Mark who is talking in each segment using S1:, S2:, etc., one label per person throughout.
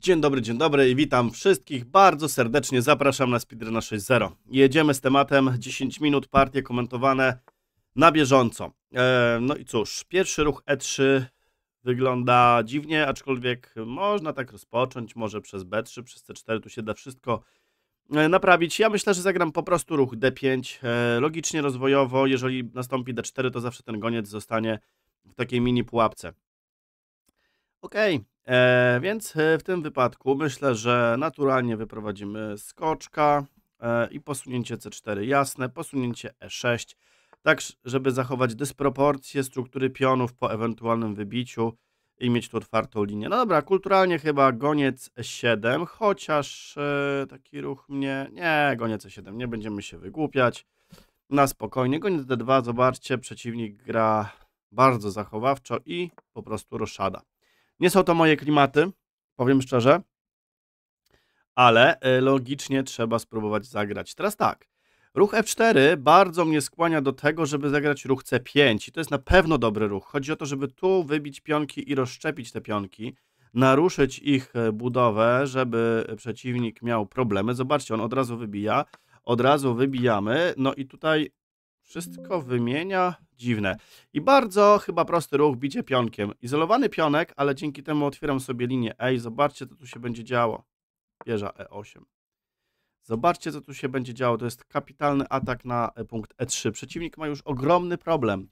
S1: Dzień dobry, dzień dobry i witam wszystkich bardzo serdecznie. Zapraszam na Speedruna 6.0. Jedziemy z tematem 10 minut, partie komentowane na bieżąco. E, no i cóż, pierwszy ruch E3 wygląda dziwnie, aczkolwiek można tak rozpocząć, może przez B3, przez C4, tu się da wszystko e, naprawić. Ja myślę, że zagram po prostu ruch D5, e, logicznie, rozwojowo. Jeżeli nastąpi D4, to zawsze ten goniec zostanie w takiej mini pułapce. Okej, więc e, w tym wypadku myślę, że naturalnie wyprowadzimy skoczka e, i posunięcie C4 jasne, posunięcie E6, tak żeby zachować dysproporcję struktury pionów po ewentualnym wybiciu i mieć tu otwartą linię. No dobra, kulturalnie chyba goniec E7, chociaż e, taki ruch mnie... Nie, goniec E7, nie będziemy się wygłupiać. Na spokojnie. Goniec D2, zobaczcie, przeciwnik gra bardzo zachowawczo i po prostu roszada. Nie są to moje klimaty, powiem szczerze, ale e, logicznie trzeba spróbować zagrać. Teraz tak, ruch F4 bardzo mnie skłania do tego, żeby zagrać ruch C5 i to jest na pewno dobry ruch. Chodzi o to, żeby tu wybić pionki i rozszczepić te pionki, naruszyć ich e, budowę, żeby przeciwnik miał problemy. Zobaczcie, on od razu wybija, od razu wybijamy, no i tutaj wszystko wymienia. Dziwne. I bardzo chyba prosty ruch, bicie pionkiem. Izolowany pionek, ale dzięki temu otwieram sobie linię E i zobaczcie, co tu się będzie działo. Wieża E8. Zobaczcie, co tu się będzie działo. To jest kapitalny atak na punkt E3. Przeciwnik ma już ogromny problem.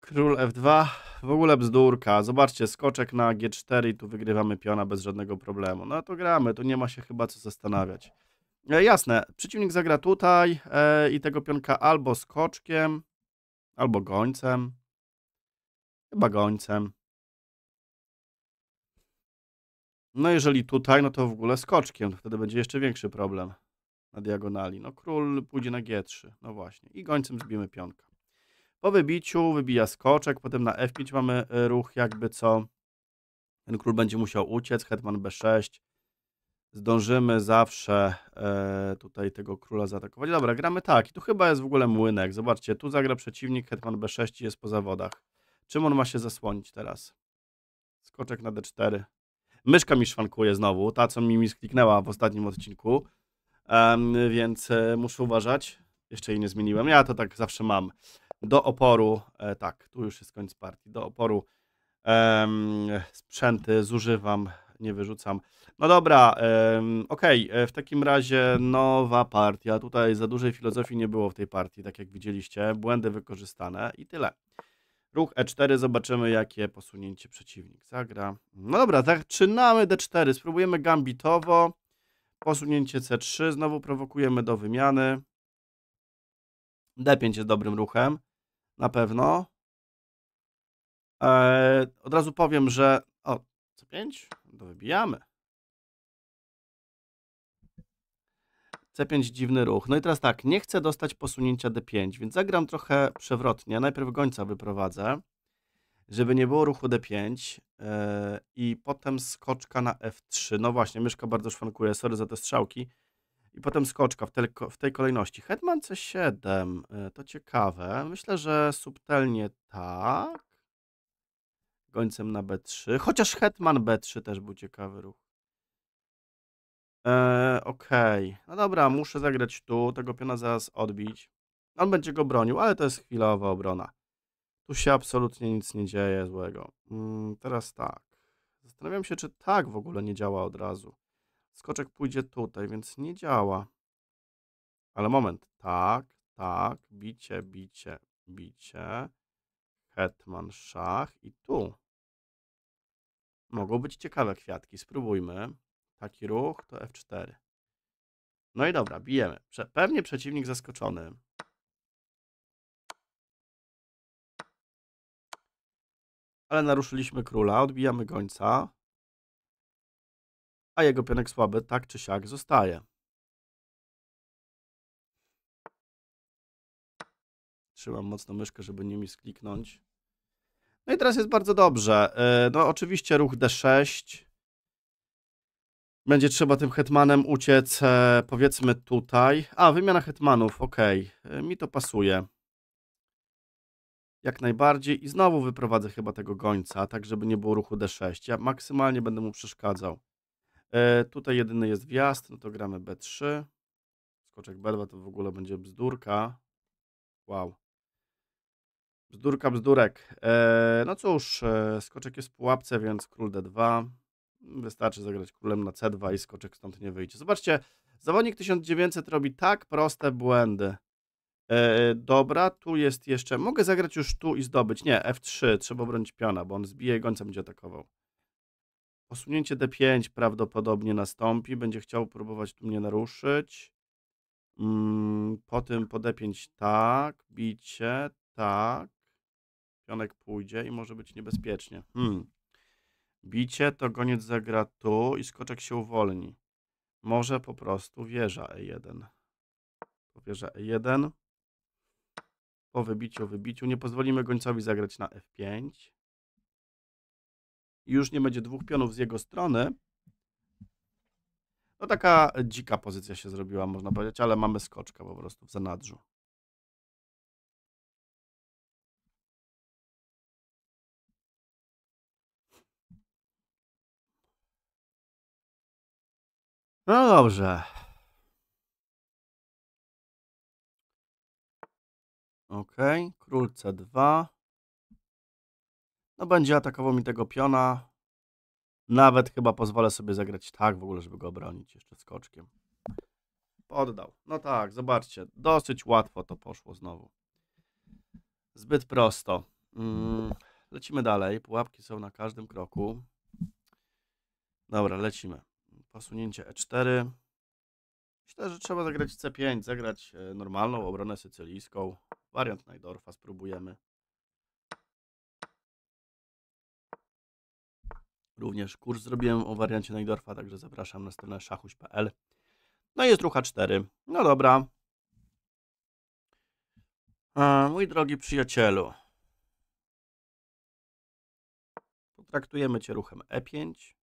S1: Król F2. W ogóle bzdurka. Zobaczcie, skoczek na G4 i tu wygrywamy piona bez żadnego problemu. No to gramy, tu nie ma się chyba co zastanawiać. E, jasne, przeciwnik zagra tutaj e, i tego pionka albo skoczkiem, albo gońcem. Chyba gońcem. No jeżeli tutaj, no to w ogóle skoczkiem, wtedy będzie jeszcze większy problem na diagonali. No król pójdzie na G3, no właśnie. I gońcem zbijemy pionka. Po wybiciu wybija skoczek, potem na F5 mamy e, ruch jakby co. Ten król będzie musiał uciec, hetman B6 zdążymy zawsze e, tutaj tego króla zaatakować. Dobra, gramy tak. I tu chyba jest w ogóle młynek. Zobaczcie, tu zagra przeciwnik, hetman b6 jest po zawodach. Czym on ma się zasłonić teraz? Skoczek na d4. Myszka mi szwankuje znowu, ta co mi mi skliknęła w ostatnim odcinku, um, więc e, muszę uważać. Jeszcze jej nie zmieniłem. Ja to tak zawsze mam. Do oporu, e, tak, tu już jest koniec partii. Do oporu sprzęty zużywam nie wyrzucam. No dobra, okej, okay. E, w takim razie nowa partia. Tutaj za dużej filozofii nie było w tej partii, tak jak widzieliście. Błędy wykorzystane i tyle. Ruch E4, zobaczymy jakie posunięcie przeciwnik zagra. No dobra, zaczynamy D4, spróbujemy gambitowo. Posunięcie C3, znowu prowokujemy do wymiany. D5 jest dobrym ruchem, na pewno. Eee, od razu powiem, że... O, C5? To wybijamy. C5 dziwny ruch. No i teraz tak, nie chcę dostać posunięcia D5, więc zagram trochę przewrotnie. Najpierw gońca wyprowadzę, żeby nie było ruchu D5 yy, i potem skoczka na F3. No właśnie, myszka bardzo szwankuje, sorry za te strzałki. I potem skoczka w, te, w tej kolejności. Hetman C7, yy, to ciekawe. Myślę, że subtelnie tak gońcem na B3. Chociaż hetman B3 też był ciekawy ruch. Eee, okej. No dobra, muszę zagrać tu, tego piona zaraz odbić. On będzie go bronił, ale to jest chwilowa obrona. Tu się absolutnie nic nie dzieje złego. Mm, teraz tak. Zastanawiam się, czy tak w ogóle nie działa od razu. Skoczek pójdzie tutaj, więc nie działa. Ale moment. Tak, tak, bicie, bicie, bicie. Hetman, szach i tu. Mogą być ciekawe kwiatki. Spróbujmy. Taki ruch to F4. No i dobra, bijemy. Prze pewnie przeciwnik zaskoczony. Ale naruszyliśmy króla, odbijamy gońca. A jego pionek słaby tak czy siak zostaje. Trzymam mocno myszkę, żeby nie mi skliknąć. No i teraz jest bardzo dobrze. E, no oczywiście ruch D6. Będzie trzeba tym hetmanem uciec, e, powiedzmy tutaj. A, wymiana hetmanów, ok. E, mi to pasuje. Jak najbardziej. I znowu wyprowadzę chyba tego gońca, tak żeby nie było ruchu D6. Ja maksymalnie będę mu przeszkadzał. Tutaj jedyny jest wjazd, no to gramy B3. Skoczek B2 to w ogóle będzie bzdurka. Wow. Bzdurka, bzdurek. E, no cóż, e, skoczek jest w pułapce, więc król D2. Wystarczy zagrać królem na C2 i skoczek stąd nie wyjdzie. Zobaczcie, zawodnik 1900 robi tak proste błędy. E, dobra, tu jest jeszcze. Mogę zagrać już tu i zdobyć. Nie, F3, trzeba bronić piona, bo on zbije i gońca będzie atakował. Posunięcie D5 prawdopodobnie nastąpi. Będzie chciał próbować tu mnie naruszyć. Mm, po tym po D5 tak, bicie, tak. Pionek pójdzie i może być niebezpiecznie. Hmm. Bicie to goniec zagra tu i skoczek się uwolni. Może po prostu wieża E1. Wieża E1. Po wybiciu, wybiciu. Nie pozwolimy gońcowi zagrać na F5. I już nie będzie dwóch pionów z jego strony. No taka dzika pozycja się zrobiła, można powiedzieć, ale mamy skoczka po prostu w zanadrzu. No dobrze. Ok, król C2. No będzie atakował mi tego piona. Nawet chyba pozwolę sobie zagrać tak w ogóle, żeby go obronić jeszcze skoczkiem. Poddał. No tak, zobaczcie. Dosyć łatwo to poszło znowu. Zbyt prosto. Mm, lecimy dalej. Pułapki są na każdym kroku. Dobra, lecimy. Posunięcie E4. Myślę, że trzeba zagrać C5, zagrać e, normalną obronę sycylijską. Wariant Najdorfa spróbujemy. Również kurs zrobiłem o wariancie Najdorfa, także zapraszam na stronę szachuś.pl. No i jest ruch A4. No dobra. A, mój drogi przyjacielu. Potraktujemy Cię ruchem E5.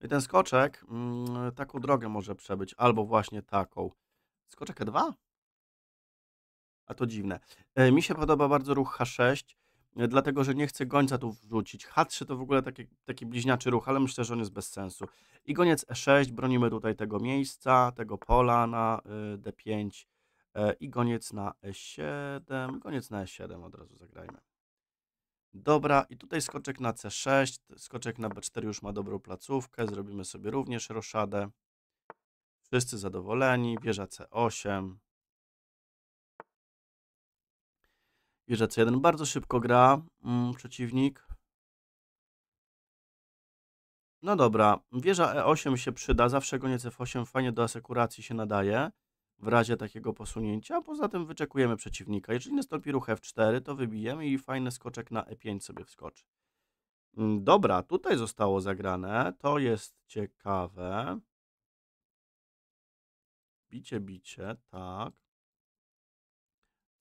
S1: I ten skoczek mm, taką drogę może przebyć, albo właśnie taką. Skoczek E2? A to dziwne. E, mi się podoba bardzo ruch H6, e, dlatego że nie chcę gońca tu wrzucić. H3 to w ogóle taki, taki bliźniaczy ruch, ale myślę, że on jest bez sensu. I goniec E6, bronimy tutaj tego miejsca, tego pola na y, D5 e, i goniec na E7, goniec na E7 od razu zagrajmy. Dobra, i tutaj skoczek na C6, skoczek na B4 już ma dobrą placówkę, zrobimy sobie również roszadę. Wszyscy zadowoleni, wieża C8. Wieża C1 bardzo szybko gra mm, przeciwnik. No dobra, wieża E8 się przyda, zawsze goniec F8 fajnie do asekuracji się nadaje w razie takiego posunięcia, poza tym wyczekujemy przeciwnika. Jeżeli nastąpi ruch F4, to wybijemy i fajny skoczek na E5 sobie wskoczy. Mm, dobra, tutaj zostało zagrane. To jest ciekawe. Bicie, bicie, tak.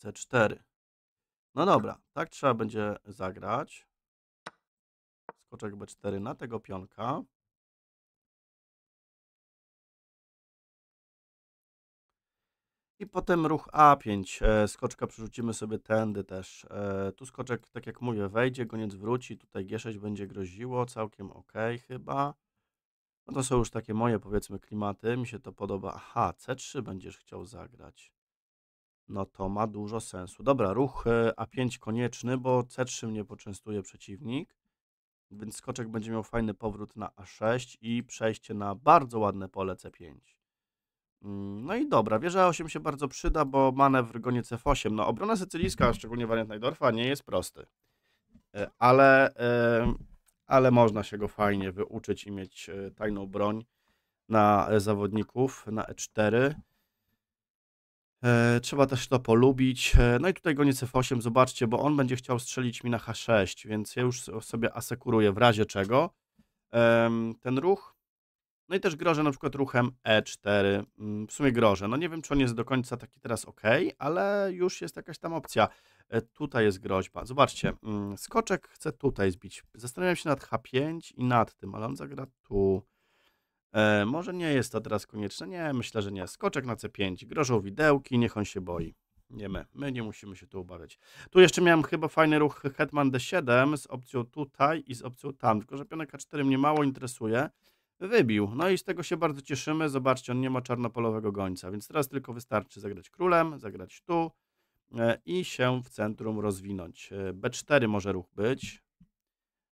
S1: C4. No dobra, tak trzeba będzie zagrać. Skoczek B4 na tego pionka. I potem ruch A5, e, skoczka przerzucimy sobie tędy też. E, tu skoczek, tak jak mówię, wejdzie, goniec wróci, tutaj G6 będzie groziło, całkiem ok chyba. No to są już takie moje, powiedzmy, klimaty, mi się to podoba. Aha, C3 będziesz chciał zagrać. No to ma dużo sensu. Dobra, ruch e, A5 konieczny, bo C3 mnie poczęstuje przeciwnik. Więc skoczek będzie miał fajny powrót na A6 i przejście na bardzo ładne pole C5. Mm, no i dobra, wieża 8 się bardzo przyda, bo manewr goniec F8. No obrona sycylijska, szczególnie wariant Najdorfa, nie jest prosty. E, ale, ale można się go fajnie wyuczyć i mieć e, tajną broń na zawodników, na E4. E, trzeba też to polubić. No i tutaj goniec F8, zobaczcie, bo on będzie chciał strzelić mi na H6, więc ja już sobie asekuruję w razie czego. Ten ruch no i też grożę na przykład ruchem E4. Mm, w sumie grożę. No nie wiem, czy on jest do końca taki teraz ok, ale już jest jakaś tam opcja. E, tutaj jest groźba. Zobaczcie, mm, skoczek chce tutaj zbić. Zastanawiam się nad H5 i nad tym, ale on zagra tu. E, może nie jest to teraz konieczne. Nie, myślę, że nie. Skoczek na C5. Grożą widełki, niech on się boi. Nie my. My nie musimy się tu obawiać. Tu jeszcze miałem chyba fajny ruch Hetman D7 z opcją tutaj i z opcją tam. Tylko, że pionek A4 mnie mało interesuje. Wybił. No i z tego się bardzo cieszymy. Zobaczcie, on nie ma czarnopolowego gońca, więc teraz tylko wystarczy zagrać królem, zagrać tu e, i się w centrum rozwinąć. E, B4 może ruch być.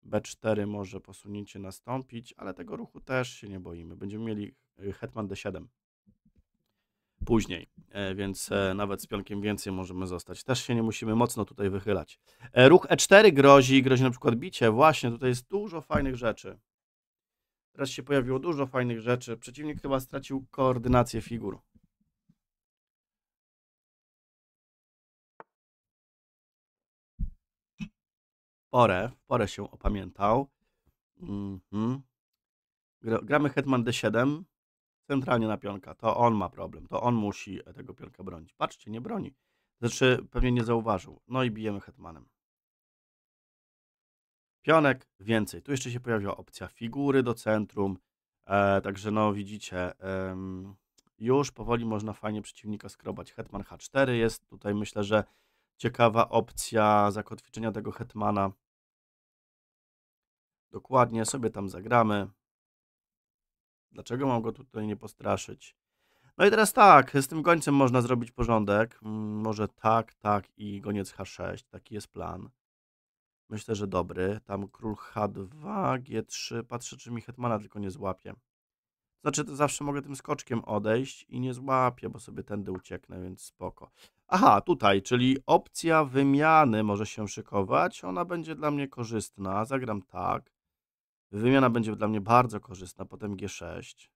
S1: B4 może posunięcie nastąpić, ale tego ruchu też się nie boimy. Będziemy mieli e, hetman D7 później, więc nawet z pionkiem więcej możemy zostać. Też się nie musimy mocno tutaj wychylać. Ruch E4 grozi, grozi na przykład bicie. Właśnie, tutaj jest dużo fajnych rzeczy. Teraz się pojawiło dużo fajnych rzeczy. Przeciwnik chyba stracił koordynację figur. Porę, porę się opamiętał. Mhm. Gramy Hetman D7 centralnie na pionka. To on ma problem. To on musi tego pionka bronić. Patrzcie, nie broni. Znaczy, pewnie nie zauważył. No i bijemy Hetmanem. Pionek więcej. Tu jeszcze się pojawiła opcja figury do centrum. E, także no widzicie, już powoli można fajnie przeciwnika skrobać. Hetman H4 jest tutaj myślę, że ciekawa opcja zakotwiczenia tego hetmana. Dokładnie sobie tam zagramy. Dlaczego mam go tutaj nie postraszyć? No i teraz tak, z tym gońcem można zrobić porządek. Może tak, tak i goniec H6. Taki jest plan. Myślę, że dobry. Tam król H2, G3. Patrzę, czy mi hetmana tylko nie złapie. Znaczy, to zawsze mogę tym skoczkiem odejść i nie złapię, bo sobie tędy ucieknę, więc spoko. Aha, tutaj, czyli opcja wymiany może się szykować. Ona będzie dla mnie korzystna. Zagram tak. Wymiana będzie dla mnie bardzo korzystna. Potem G6.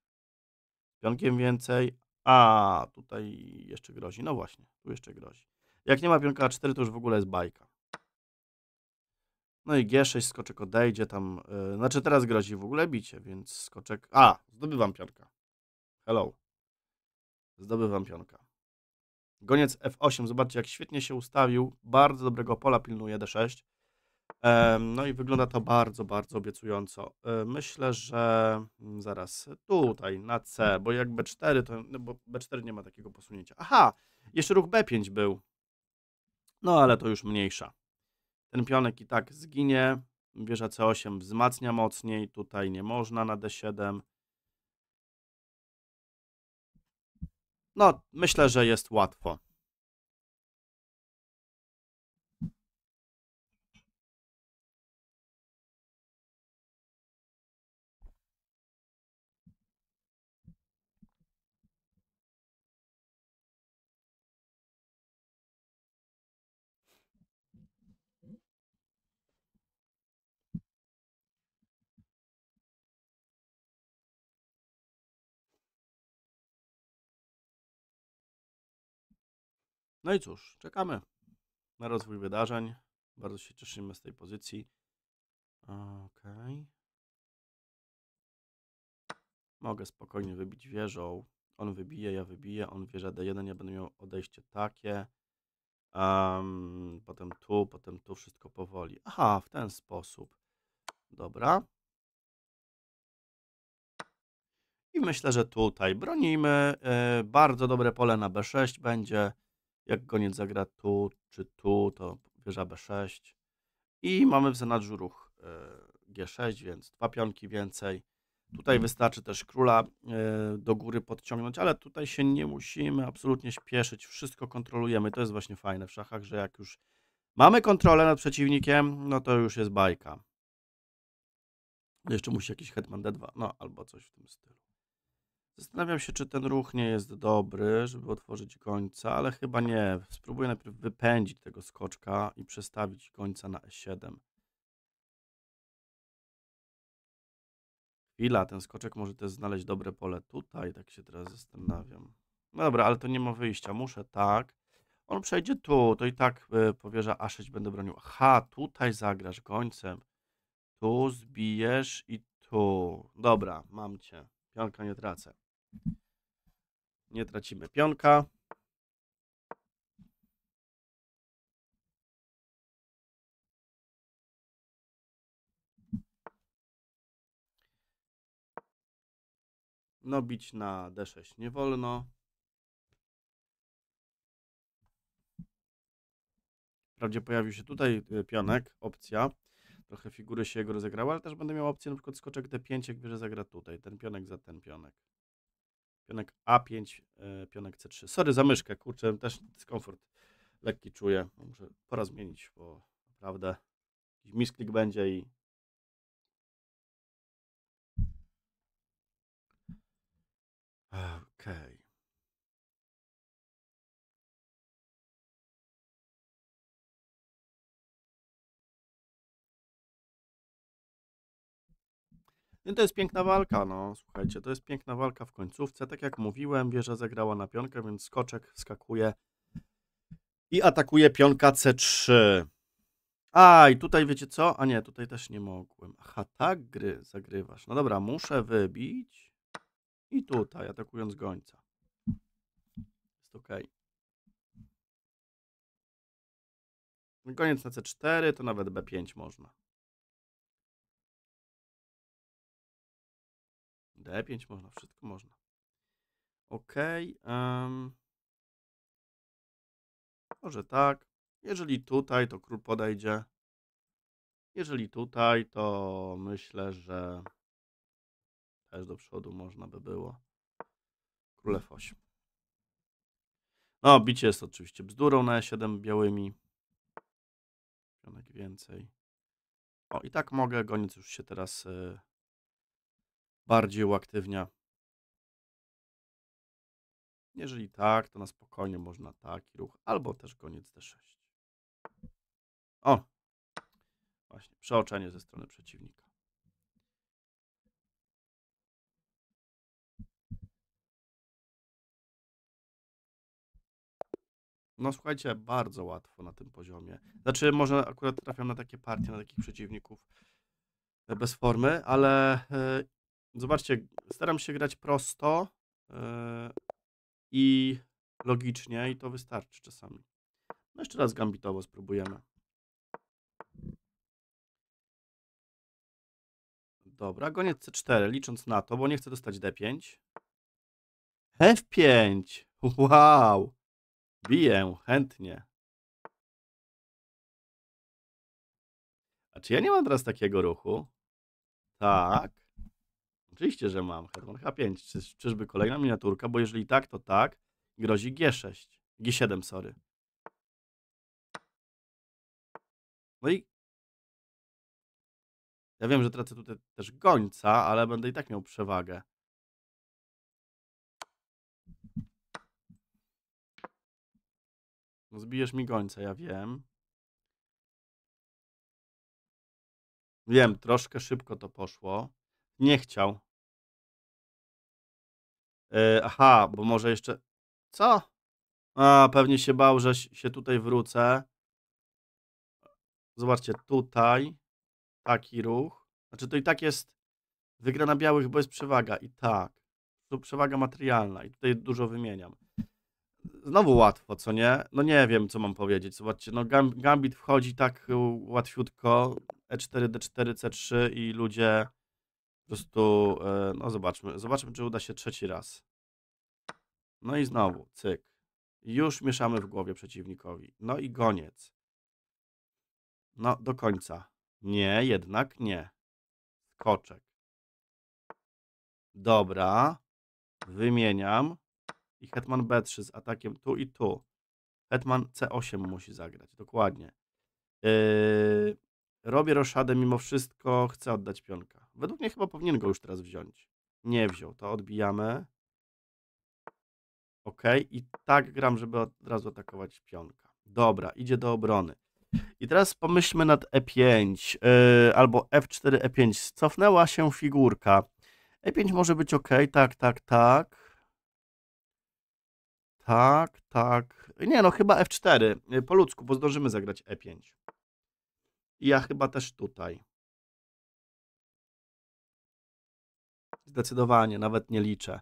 S1: Pionkiem więcej. A, tutaj jeszcze grozi. No właśnie, tu jeszcze grozi. Jak nie ma pionka A4, to już w ogóle jest bajka. No i G6 skoczek odejdzie tam. Yy, znaczy teraz grozi w ogóle bicie, więc skoczek. A, zdobywam pionka. Hello. Zdobywam pionka. Goniec F8, zobaczcie jak świetnie się ustawił. Bardzo dobrego pola pilnuje D6. no i wygląda to bardzo, bardzo obiecująco. E, myślę, że mm, zaraz tutaj na C, bo jak B4, to no bo B4 nie ma takiego posunięcia. Aha, jeszcze ruch B5 był. No ale to już mniejsza. Ten pionek i tak zginie. Wieża C8 wzmacnia mocniej. Tutaj nie można na D7. No, myślę, że jest łatwo. No i cóż, czekamy na rozwój wydarzeń. Bardzo się cieszymy z tej pozycji. Okej. Mogę spokojnie wybić wieżą. On wybije, ja wybiję, on wieża D1, ja będę miał odejście takie. Um, potem tu, potem tu, wszystko powoli. Aha, w ten sposób. Dobra. I myślę, że tutaj bronimy. Yy, bardzo dobre pole na B6 będzie. Jak goniec zagra tu czy tu, to wieża B6. I mamy w zanadrzu ruch e, G6, więc dwa pionki więcej. Tutaj wystarczy też króla e, do góry podciągnąć, ale tutaj się nie musimy absolutnie śpieszyć. Wszystko kontrolujemy. To jest właśnie fajne w szachach, że jak już mamy kontrolę nad przeciwnikiem, no to już jest bajka. Jeszcze musi jakiś hetman D2, no albo coś w tym stylu. Zastanawiam się, czy ten ruch nie jest dobry, żeby otworzyć końca, ale chyba nie. Spróbuję najpierw wypędzić tego skoczka i przestawić końca na E7. Chwila, ten skoczek może też znaleźć dobre pole tutaj, tak się teraz zastanawiam. No dobra, ale to nie ma wyjścia, muszę tak. On przejdzie tu, to i tak y, powierza A6 będę bronił. Aha, tutaj zagrasz końcem. Tu zbijesz i tu. Dobra, mam cię. Pionka nie tracę. Nie tracimy pionka. No bić na D6 nie wolno. Wprawdzie pojawił się tutaj y, pionek, opcja. Trochę figury się jego rozegrały, ale też będę miał opcję na przykład skoczek D5, jak bierze zagra tutaj. Ten pionek za ten pionek. Pionek A5, y, pionek C3. Sorry za myszkę, kurczę, też dyskomfort lekki czuję. Muszę pora zmienić, bo naprawdę misklik będzie i Okej. No to jest piękna walka, no słuchajcie, to jest piękna walka w końcówce. Tak jak mówiłem, wieża zagrała na pionkę, więc skoczek wskakuje i atakuje pionka C3. A, i tutaj wiecie co? A nie, tutaj też nie mogłem. Aha, tak gry zagrywasz. No dobra, muszę wybić. I tutaj, atakując gońca. Jest ok. Goniec na C4, to nawet B5 można. D5 można, wszystko można. Ok. Um, może tak. Jeżeli tutaj, to król podejdzie. Jeżeli tutaj, to myślę, że też do przodu można by było. Królew 8. No, bicie jest oczywiście bzdurą na E7 białymi. Pionek więcej. O, i tak mogę. Goniec już się teraz y, bardziej uaktywnia. Jeżeli tak, to na spokojnie można taki ruch, albo też goniec D6. O! Właśnie, przeoczenie ze strony przeciwnika. No słuchajcie, bardzo łatwo na tym poziomie. Znaczy, może akurat trafiam na takie partie, na takich przeciwników e, bez formy, ale e, zobaczcie, staram się grać prosto e, i logicznie i to wystarczy czasami. No jeszcze raz gambitowo spróbujemy. Dobra, goniec C4, licząc na to, bo nie chcę dostać D5. F5! Wow! Biję, chętnie. A czy ja nie mam teraz takiego ruchu? Tak. Oczywiście, że mam. Hetman H5. Czy, czyżby kolejna miniaturka? Bo jeżeli tak, to tak. Grozi G6. G7, sorry. No i ja wiem, że tracę tutaj też gońca, ale będę i tak miał przewagę. No zbijesz mi gońca, ja wiem. Wiem, troszkę szybko to poszło. Nie chciał. Yy, aha, bo może jeszcze... Co? A, pewnie się bał, że się tutaj wrócę. Zobaczcie, tutaj taki ruch. Znaczy to i tak jest wygrana białych, bo jest przewaga. I tak. To przewaga materialna. I tutaj dużo wymieniam. Znowu łatwo, co nie? No nie wiem, co mam powiedzieć. Zobaczcie, no Gambit wchodzi tak łatwiutko. E4, D4, C3 i ludzie po prostu, e, no zobaczmy. Zobaczmy, czy uda się trzeci raz. No i znowu, cyk. Już mieszamy w głowie przeciwnikowi. No i goniec. No, do końca. Nie, jednak nie. Skoczek. Dobra. Wymieniam. I hetman B3 z atakiem tu i tu. Hetman C8 musi zagrać, dokładnie. Yy, robię roszadę mimo wszystko, chcę oddać pionka. Według mnie chyba powinien go już teraz wziąć. Nie wziął, to odbijamy. Ok, i tak gram, żeby od razu atakować pionka. Dobra, idzie do obrony. I teraz pomyślmy nad E5 yy, albo F4, E5. Cofnęła się figurka. E5 może być ok, tak, tak, tak. Tak, tak. Nie, no chyba F4 y, po ludzku, bo zdążymy zagrać E5. I ja chyba też tutaj. zdecydowanie, nawet nie liczę.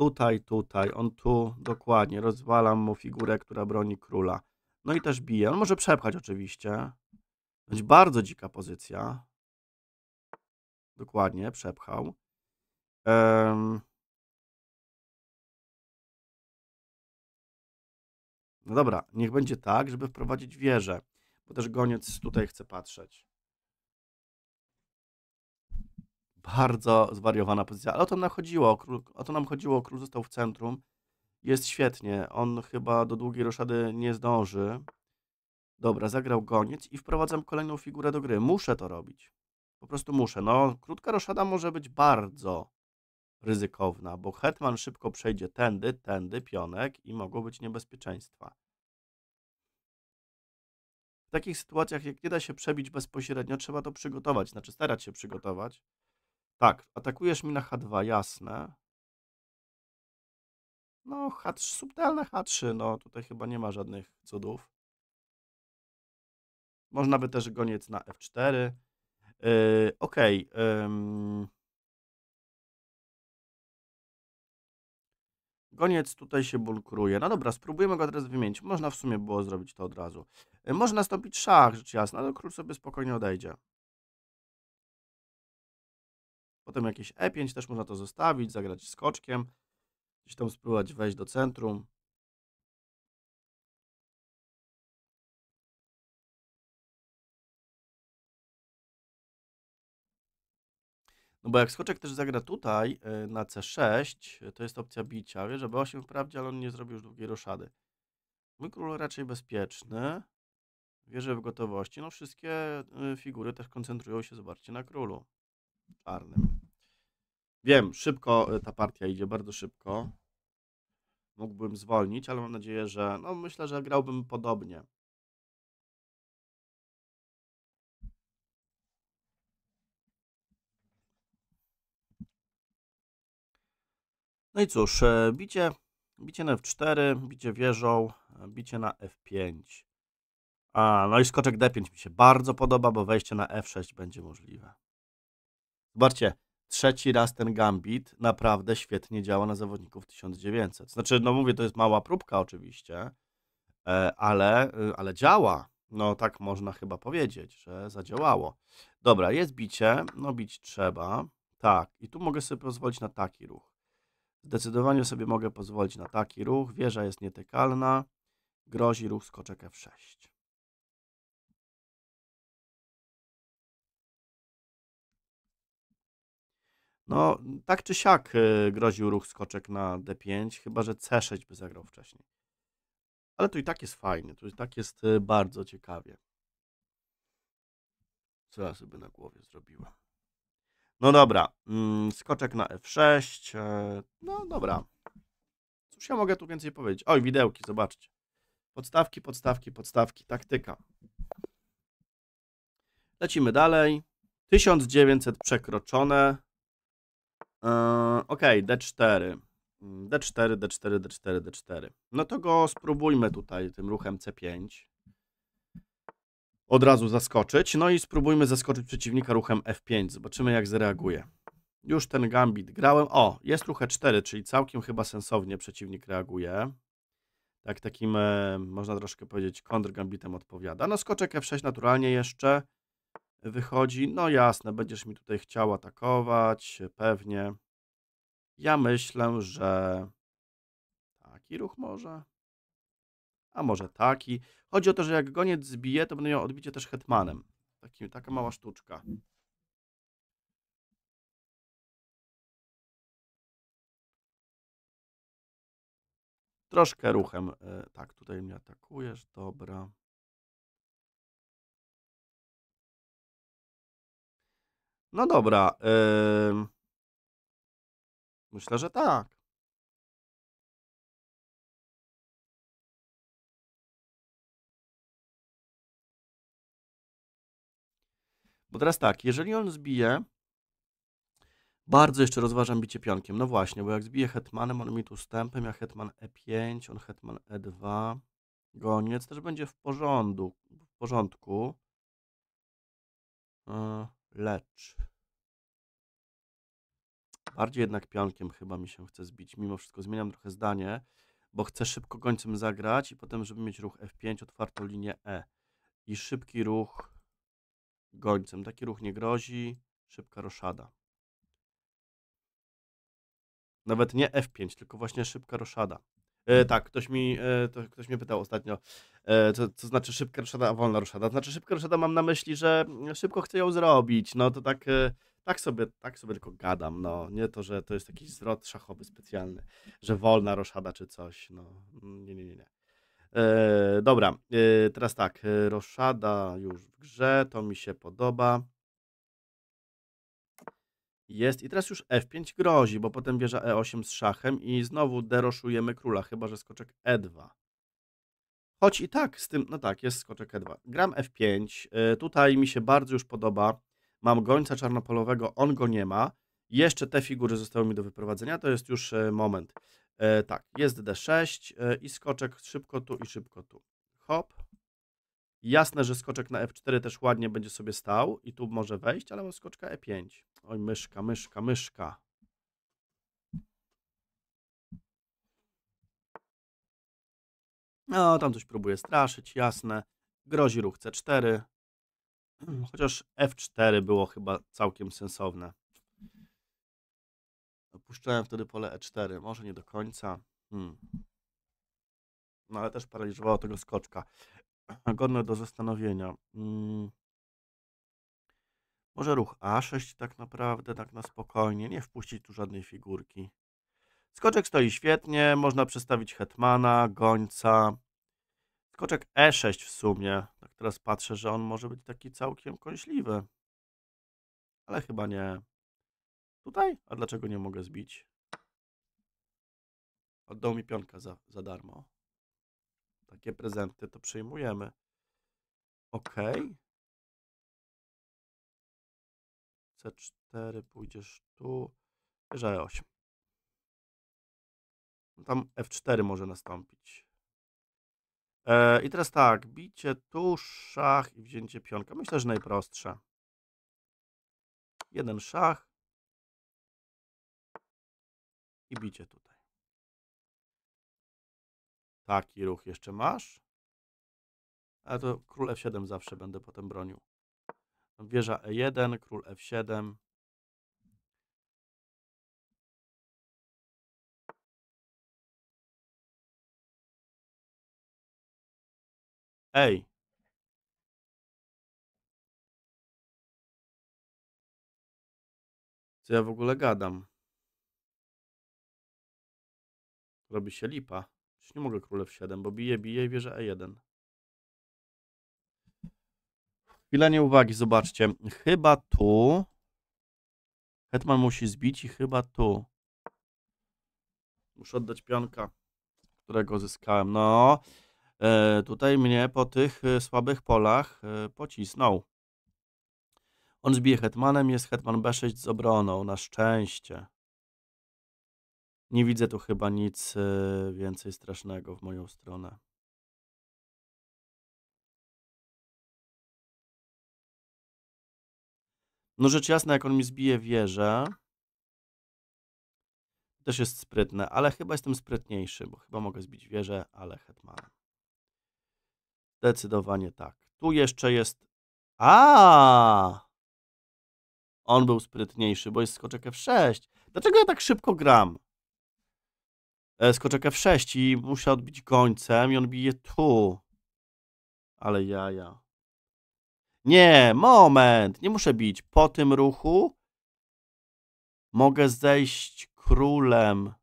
S1: Tutaj, tutaj, on tu, dokładnie, rozwalam mu figurę, która broni króla. No i też bije, on może przepchać oczywiście. Być bardzo dzika pozycja. Dokładnie, przepchał. Um... No dobra, niech będzie tak, żeby wprowadzić wieżę, bo też goniec tutaj chce patrzeć. Bardzo zwariowana pozycja, ale o to nam chodziło. Król, o to nam chodziło, król został w centrum. Jest świetnie, on chyba do długiej roszady nie zdąży. Dobra, zagrał goniec i wprowadzam kolejną figurę do gry. Muszę to robić. Po prostu muszę. No, krótka roszada może być bardzo ryzykowna, bo hetman szybko przejdzie tędy, tędy, pionek i mogą być niebezpieczeństwa. W takich sytuacjach, jak nie da się przebić bezpośrednio, trzeba to przygotować, znaczy starać się przygotować. Tak, atakujesz mi na H2, jasne. No, H3, subtelne H3, no tutaj chyba nie ma żadnych cudów. Można by też goniec na F4. Yy, Okej. ym. Goniec tutaj się bulkruje. No dobra, spróbujemy go teraz wymienić. Można w sumie było zrobić to od razu. Yy, Może nastąpić szach, rzecz jasna, ale król sobie spokojnie odejdzie. Potem jakieś E5 też można to zostawić, zagrać skoczkiem. Gdzieś tam spróbować wejść do centrum. No bo jak skoczek też zagra tutaj y, na C6, y, to jest opcja bicia. Wie, że B8 wprawdzie, ale on nie zrobił już długiej roszady. Mój król raczej bezpieczny. Wierzę w gotowości. No wszystkie y, figury też koncentrują się, zobaczcie, na królu czarnym. Wiem, szybko y, ta partia idzie, bardzo szybko. Mógłbym zwolnić, ale mam nadzieję, że no myślę, że grałbym podobnie. No i cóż, e, bicie, bicie na F4, bicie wieżą, e, bicie na F5. A, no i skoczek D5 mi się bardzo podoba, bo wejście na F6 będzie możliwe. Zobaczcie, trzeci raz ten gambit naprawdę świetnie działa na zawodników 1900. Znaczy, no mówię, to jest mała próbka oczywiście, e, ale, y, ale działa. No tak można chyba powiedzieć, że zadziałało. Dobra, jest bicie, no bić trzeba. Tak, i tu mogę sobie pozwolić na taki ruch. Zdecydowanie sobie mogę pozwolić na taki ruch. Wieża jest nietykalna. Grozi ruch skoczek F6. No, tak czy siak y, groził ruch skoczek na D5, chyba że C6 by zagrał wcześniej. Ale tu i tak jest fajnie, tu i tak jest y, bardzo ciekawie. Co ja sobie na głowie zrobiłem? No dobra, mm, skoczek na F6. e, No dobra. Cóż ja mogę tu więcej powiedzieć? Oj, widełki, zobaczcie. Podstawki, podstawki, podstawki, taktyka. Lecimy dalej. 1900 przekroczone. E, ok, D4. Mm, D4, D4, D4, D4. No to go spróbujmy tutaj tym ruchem C5 od razu zaskoczyć. No i spróbujmy zaskoczyć przeciwnika ruchem F5. Zobaczymy, jak zareaguje. Już ten gambit grałem. O, jest ruch E4, czyli całkiem chyba sensownie przeciwnik reaguje. Tak, takim, e, można troszkę powiedzieć, kontrgambitem odpowiada. No, skoczek F6 naturalnie jeszcze wychodzi. No jasne, będziesz mi tutaj chciał atakować, pewnie. Ja myślę, że taki ruch może. A może taki. Chodzi o to, że jak goniec zbije, to będę miał odbicie też hetmanem. Taki, taka mała sztuczka. Troszkę ruchem. e, Tak, tutaj mnie atakujesz. Dobra. No dobra. ym, Myślę, że tak. Bo teraz tak, jeżeli on zbije, bardzo jeszcze rozważam bicie pionkiem. No właśnie, bo jak zbije hetmanem, on mi tu stępem, ja hetman E5, on hetman E2, goniec też będzie w porządku. W porządku. E, Lecz. Bardziej jednak pionkiem chyba mi się chce zbić. Mimo wszystko zmieniam trochę zdanie, bo chcę szybko gońcem zagrać i potem, żeby mieć ruch F5, otwartą linię E. I szybki ruch gońcem. Taki ruch nie grozi. Szybka roszada. Nawet nie F5, tylko właśnie szybka roszada. E, tak, ktoś mi, e, to, ktoś mnie pytał ostatnio, e, co, znaczy szybka roszada, a wolna roszada. Znaczy szybka roszada mam na myśli, że szybko chcę ją zrobić, no to tak, e, tak sobie, tak sobie tylko gadam, no. Nie to, że to jest jakiś zwrot szachowy specjalny, że wolna roszada czy coś, no. Nie, nie, nie, nie. E, dobra, e, teraz tak, roszada już w grze, to mi się podoba. Jest i teraz już F5 grozi, bo potem wieża E8 z szachem i znowu deroszujemy króla, chyba że skoczek E2. Choć i tak z tym, no tak, jest skoczek E2. Gram F5, y, tutaj mi się bardzo już podoba. Mam gońca czarnopolowego, on go nie ma. Jeszcze te figury zostały mi do wyprowadzenia, to jest już y, moment. E, tak, jest D6 y, i skoczek szybko tu i szybko tu. Hop. Jasne, że skoczek na F4 też ładnie będzie sobie stał i tu może wejść, ale mam skoczka E5. Oj, myszka, myszka, myszka. No, tam coś próbuje straszyć, jasne. Grozi ruch C4. Chociaż F4 było chyba całkiem sensowne. Opuszczałem wtedy pole E4. Może nie do końca. Hmm. No ale też paraliżowało tego skoczka. Godne do zastanowienia. Hmm. Może ruch A6 tak naprawdę, tak na spokojnie. Nie wpuścić tu żadnej figurki. Skoczek stoi świetnie. Można przestawić hetmana, gońca. Skoczek E6 w sumie. Tak teraz patrzę, że on może być taki całkiem kąśliwy. Ale chyba nie. Tutaj? A dlaczego nie mogę zbić? Oddał mi pionka za, za darmo. Takie prezenty to przyjmujemy. Ok. C4 pójdziesz tu. Wieża E8. Tam F4 może nastąpić. E, I teraz tak, bicie tu, szach i wzięcie pionka. Myślę, że najprostsze. Jeden szach i bicie tutaj. Taki ruch jeszcze masz. Ale to król F7 zawsze będę potem bronił. Wieża E1, król F7. Ej. Co ja w ogóle gadam? Robi się lipa. Nie mogę król F7, bo bije, bije i wieża E1. Chwila nieuwagi, zobaczcie. Chyba tu. Hetman musi zbić i chyba tu. Muszę oddać pionka, którego zyskałem. No, e, tutaj mnie po tych e, słabych polach e, pocisnął. On zbije hetmanem, jest hetman B6 z obroną, na szczęście. Nie widzę tu chyba nic e, więcej strasznego w moją stronę. No rzecz jasna, jak on mi zbije wieżę, też jest sprytne, ale chyba jestem sprytniejszy, bo chyba mogę zbić wieżę, ale hetmanem. Zdecydowanie tak. Tu jeszcze jest... A! On był sprytniejszy, bo jest skoczek F6. Dlaczego ja tak szybko gram? E, skoczek F6 i muszę odbić końcem i on bije tu. Ale jaja. Nie, moment. Nie muszę bić. Po tym ruchu mogę zejść królem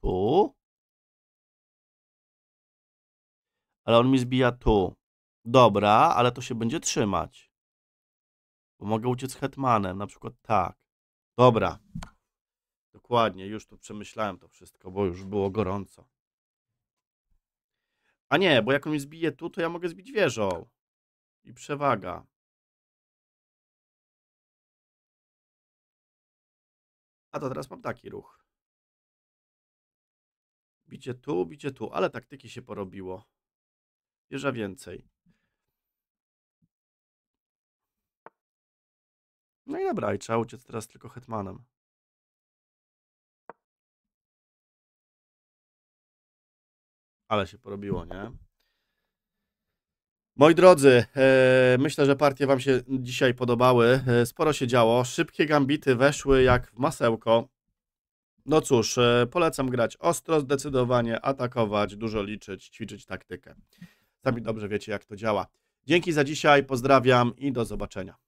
S1: tu. Ale on mi zbija tu. Dobra, ale to się będzie trzymać. Bo mogę uciec hetmanem, na przykład tak. Dobra. Dokładnie, już tu przemyślałem to wszystko, bo już było gorąco. A nie, bo jak on mi zbije tu, to ja mogę zbić wieżą. I przewaga. A to teraz mam taki ruch. Bicie tu, bicie tu, ale taktyki się porobiło. Wieża więcej. No i dobra, i trzeba uciec teraz tylko hetmanem. Ale się porobiło, nie? Moi drodzy, e, myślę, że partie Wam się dzisiaj podobały. E, sporo się działo. Szybkie gambity weszły jak w masełko. No cóż, e, polecam grać ostro, zdecydowanie, atakować, dużo liczyć, ćwiczyć taktykę. Sami dobrze wiecie, jak to działa. Dzięki za dzisiaj, pozdrawiam i do zobaczenia.